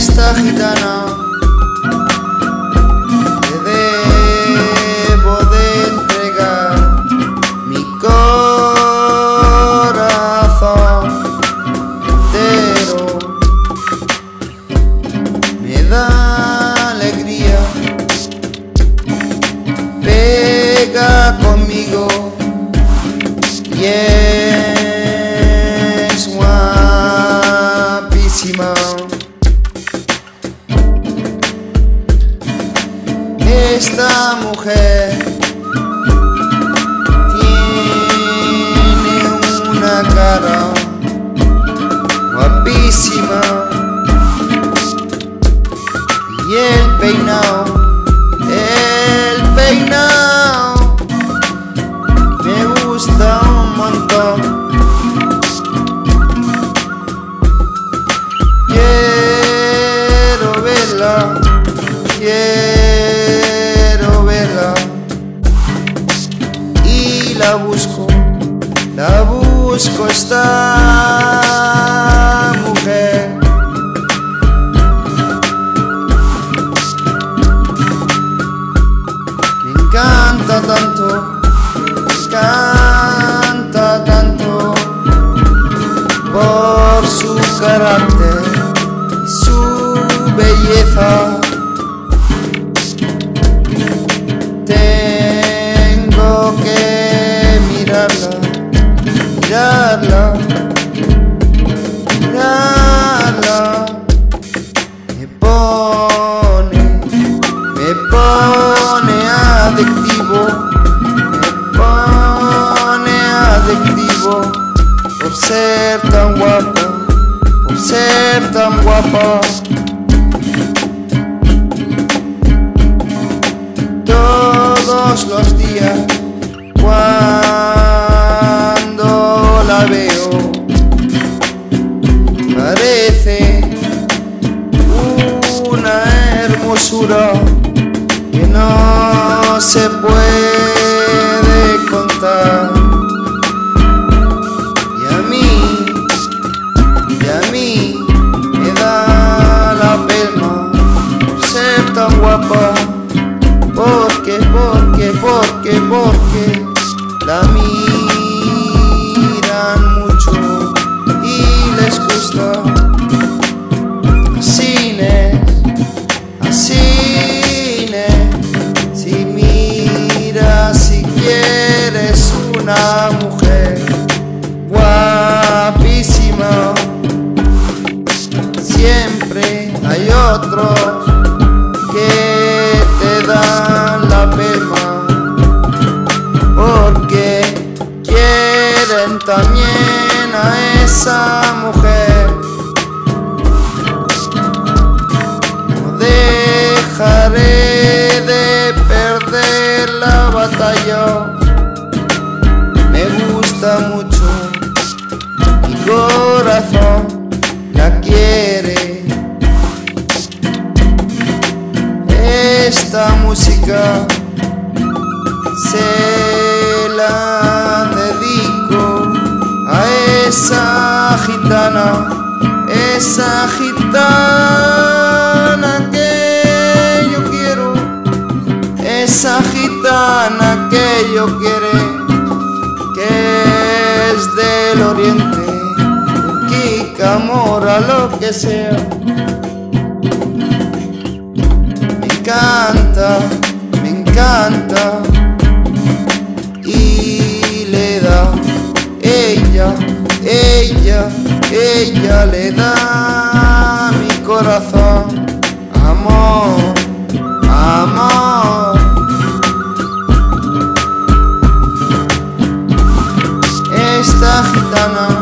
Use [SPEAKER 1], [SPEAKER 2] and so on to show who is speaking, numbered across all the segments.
[SPEAKER 1] Esta gitana. Te debo de entregar mi corazón entero. Me da alegría. Pega conmigo. Y quiero verla y la busco, la busco esta mujer. Me encanta tanto, me encanta tanto por su carácter Tengo que mirarla, mirarla. Que no se puede otros que te dan la pena porque quieren también a esa mujer. No dejaré de perder la batalla. Se la dedico a esa gitana, esa gitana que yo quiero, esa gitana que yo quiero, que es del oriente, Kika, Mora, lo que sea. ella le da mi corazón amor, amor. Esta gitana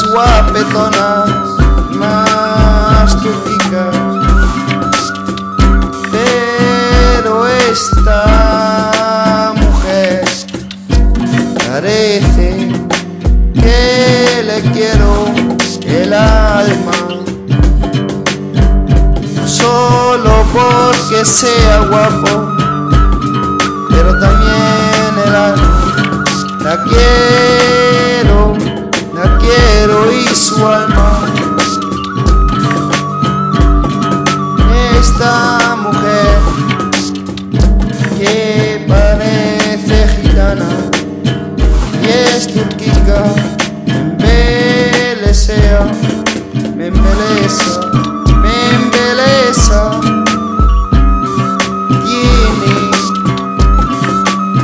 [SPEAKER 1] las guapetonas más turquicas. Pero esta mujer parece que le quiero el alma. Solo porque sea guapo, pero también el alma. La quiero y su alma. Esta mujer que parece gitana y es turquica, me embelesea, me embelesa, me embelesa. Tiene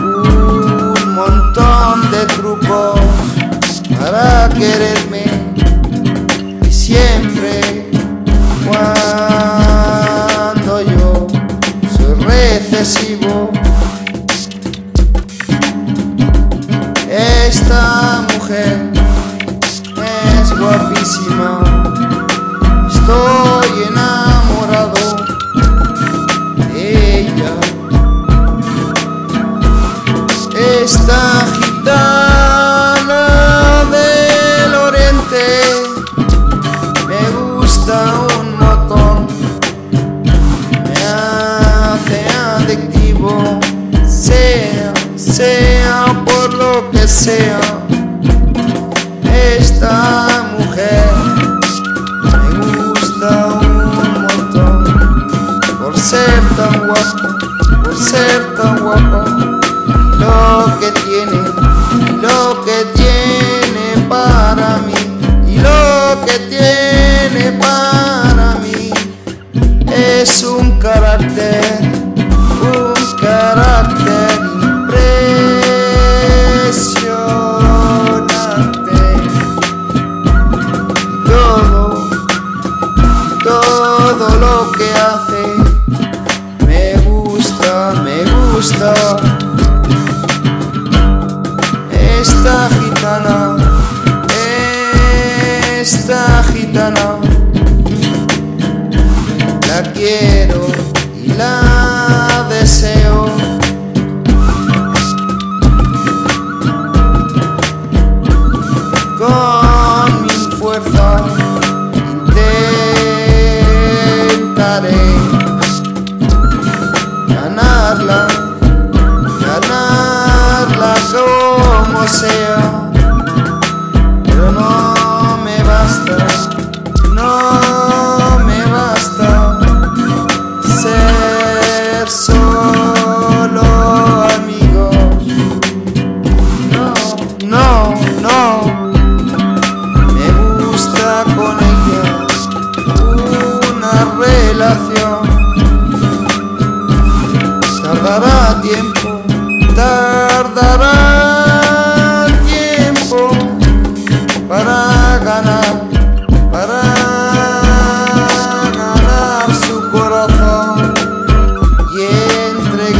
[SPEAKER 1] un montón de trucos quererme y siempre cuando yo soy recesivo. Esta mujer es guapísima sea, por lo que sea. Esta mujer me gusta un montón, por ser tan guapa, esta gitana, esta gitana, como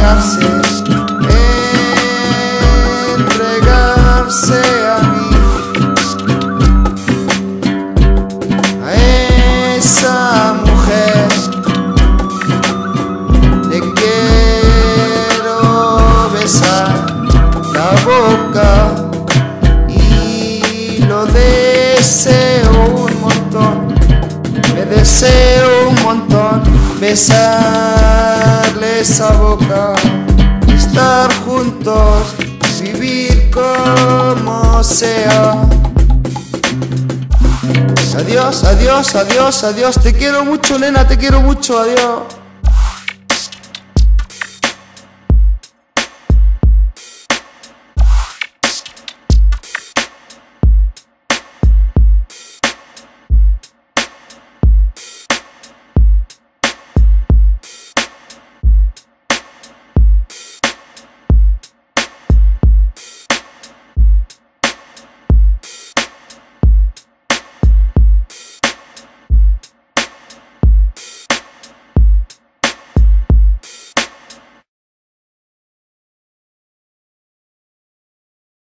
[SPEAKER 1] travesseiro besarle esa boca, estar juntos, vivir como sea. Adiós, adiós, adiós, adiós. Te quiero mucho, nena, te quiero mucho, adiós.